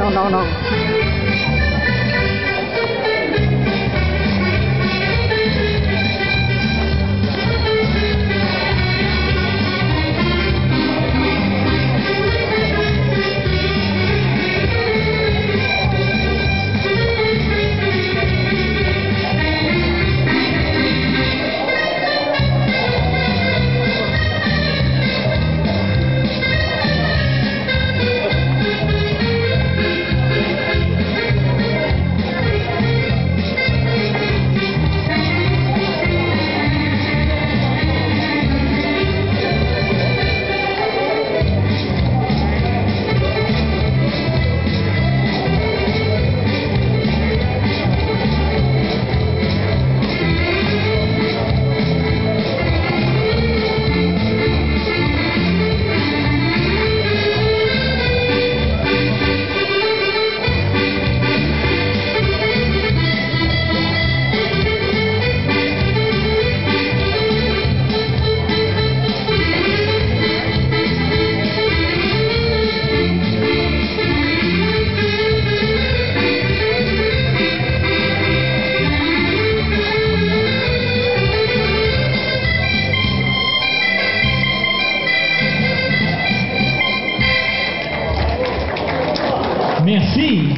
não, não, não. Merci.